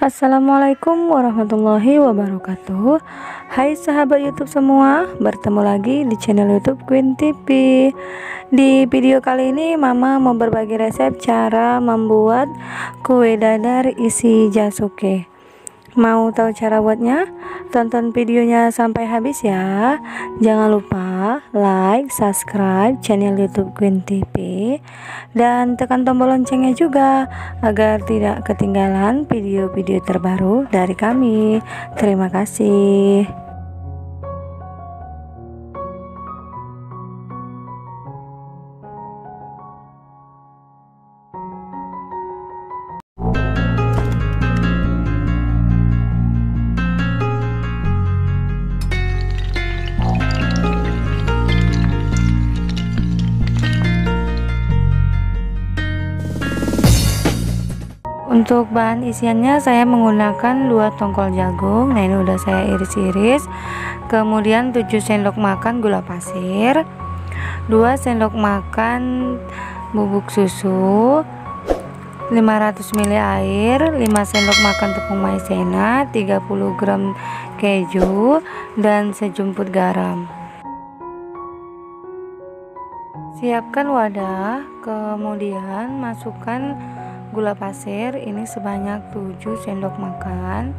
Assalamualaikum warahmatullahi wabarakatuh. Hai sahabat youtube semua Bertemu lagi di channel youtube Queen TV Di video kali ini mama mau berbagi resep cara membuat kue dadar isi jasuke Mau tahu cara buatnya? Tonton videonya sampai habis ya. Jangan lupa like, subscribe channel YouTube Queen TV dan tekan tombol loncengnya juga agar tidak ketinggalan video-video terbaru dari kami. Terima kasih. Untuk bahan isiannya saya menggunakan dua tongkol jagung. Nah ini udah saya iris-iris. Kemudian 7 sendok makan gula pasir. 2 sendok makan bubuk susu. 500 ml air. 5 sendok makan tepung maizena. 30 gram keju. Dan sejumput garam. Siapkan wadah. Kemudian masukkan gula pasir ini sebanyak 7 sendok makan.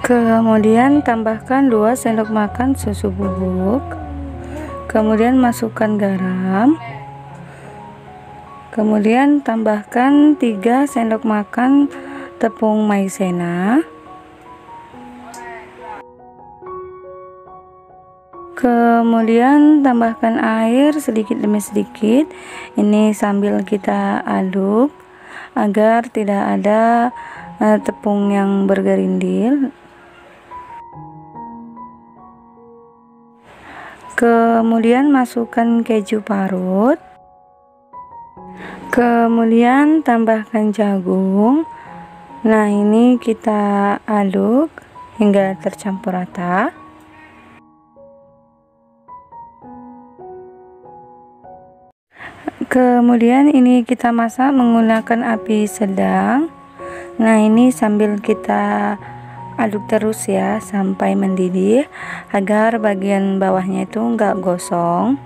Kemudian tambahkan 2 sendok makan susu bubuk. Kemudian masukkan garam. Kemudian tambahkan 3 sendok makan tepung maizena kemudian tambahkan air sedikit demi sedikit. Ini sambil kita aduk agar tidak ada uh, tepung yang bergerindil. Kemudian masukkan keju parut. Kemudian tambahkan jagung. Nah ini kita aduk hingga tercampur rata kemudian ini kita masak menggunakan api sedang. Nah ini sambil kita aduk terus ya sampai mendidih agar bagian bawahnya itu enggak gosong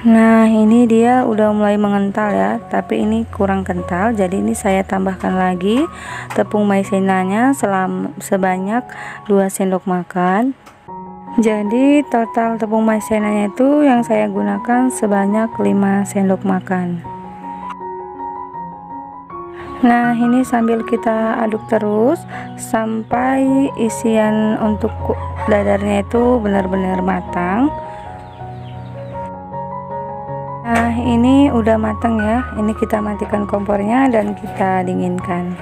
Nah ini dia udah mulai mengental ya Tapi ini kurang kental Jadi ini saya tambahkan lagi Tepung maizenanya selama, sebanyak 2 sendok makan. Jadi total tepung maizenanya itu Yang saya gunakan sebanyak 5 sendok makan. Nah ini sambil kita aduk terus Sampai isian untuk dadarnya itu benar-benar matang Nah ini udah matang ya ini kita matikan kompornya dan kita dinginkan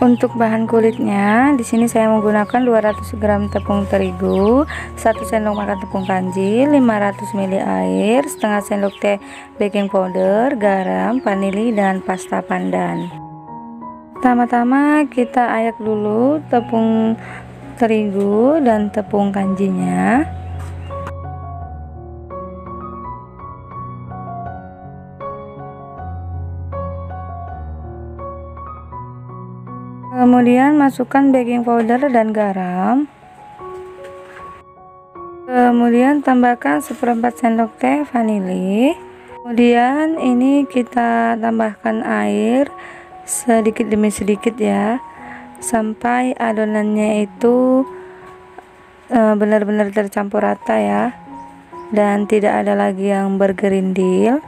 Untuk bahan kulitnya, di sini saya menggunakan 200 gram tepung terigu, 1 sendok makan tepung kanji, 500 ml air, setengah sendok teh baking powder, garam, vanili, dan pasta pandan. Pertama-tama kita ayak dulu tepung terigu dan tepung kanjinya. Kemudian masukkan baking powder dan garam. Kemudian tambahkan seperempat sendok teh vanili. Kemudian ini kita tambahkan air sedikit demi sedikit ya sampai adonannya itu eh, benar-benar tercampur rata ya dan tidak ada lagi yang bergerindil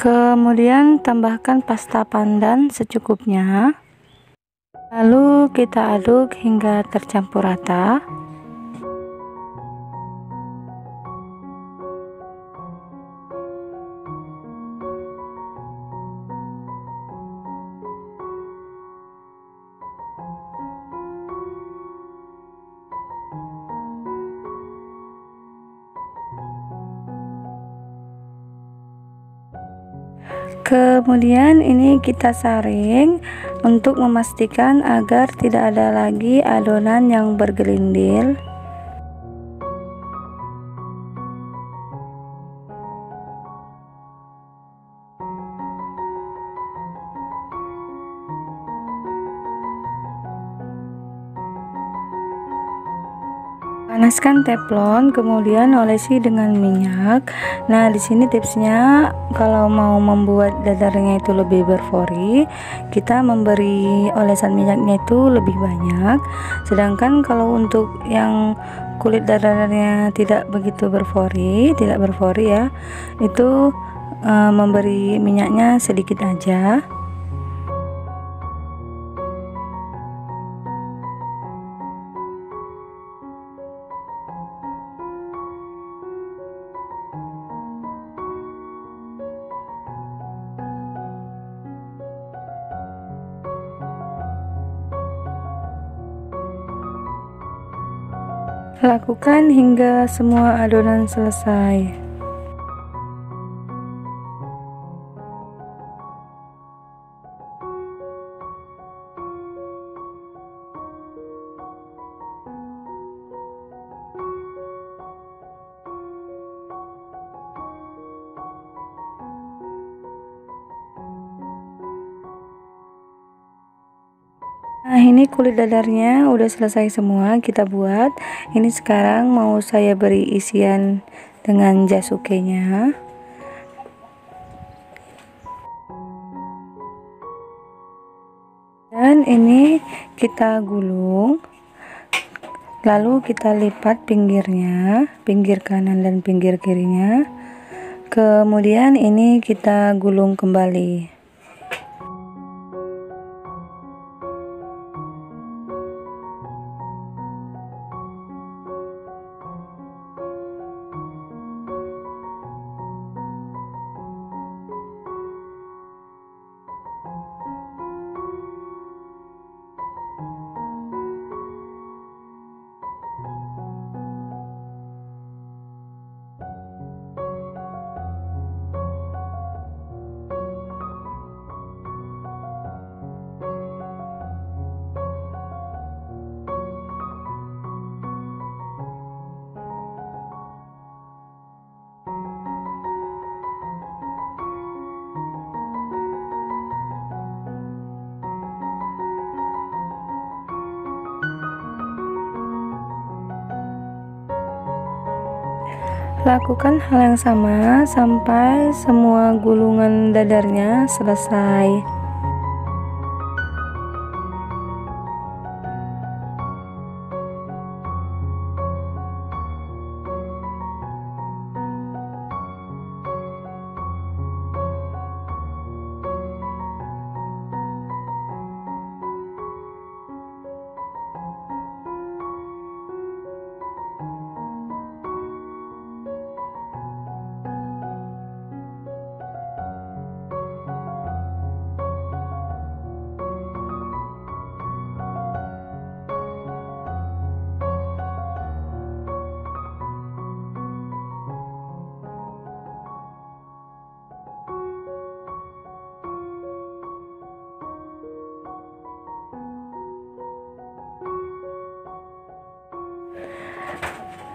kemudian tambahkan pasta pandan secukupnya. Lalu kita aduk hingga tercampur rata kemudian ini kita saring untuk memastikan agar tidak ada lagi adonan yang bergelindil panaskan teflon kemudian olesi dengan minyak. Nah di sini tipsnya kalau mau membuat dadarnya itu lebih berfori kita memberi olesan minyaknya itu lebih banyak. Sedangkan kalau untuk yang kulit dadarnya tidak begitu berfori tidak berfori ya itu e, memberi minyaknya sedikit aja Lakukan hingga semua adonan selesai. Nah ini kulit dadarnya udah selesai semua kita buat. Ini sekarang mau saya beri isian dengan jasuke nya dan ini kita gulung lalu kita lipat pinggirnya pinggir kanan dan pinggir kirinya. Kemudian ini kita gulung kembali Lakukan hal yang sama sampai semua gulungan dadarnya selesai.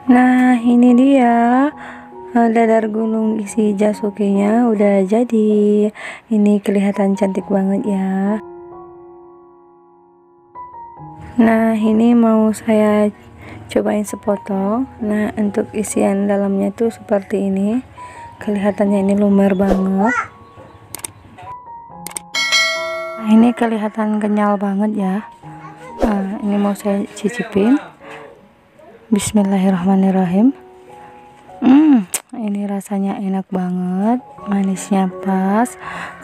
Nah, ini dia eh, dadar gunung isi jasuke-nya udah jadi. Ini kelihatan cantik banget ya. Nah, ini mau saya cobain sepotong. Nah, untuk isian dalamnya tuh seperti ini. Kelihatannya ini lumer banget. Nah, ini kelihatan kenyal banget ya. Nah, ini mau saya cicipin. Bismillahirrahmanirrahim. Hmm, ini rasanya enak banget Manisnya pas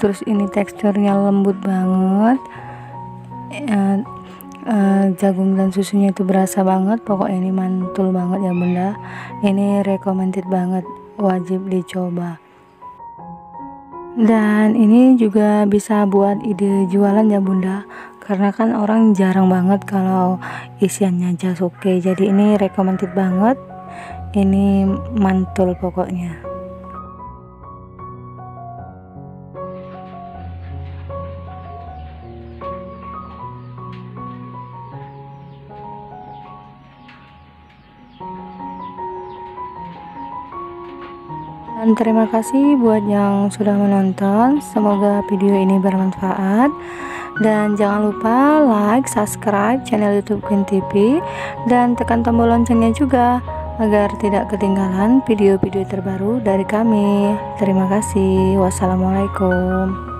Terus ini teksturnya lembut banget. Uh, uh, Jagung dan susunya itu berasa banget Pokoknya ini mantul banget ya bunda. Ini recommended banget Wajib dicoba. Dan ini juga bisa buat ide jualan ya bunda karena kan orang jarang banget kalau isiannya jasuke jadi ini recommended banget. Ini mantul pokoknya terima kasih buat yang sudah menonton. Semoga video ini bermanfaat. Dan jangan lupa like subscribe channel youtube Queen TV dan tekan tombol loncengnya juga agar tidak ketinggalan video-video terbaru dari kami. Terima kasih. Wassalamualaikum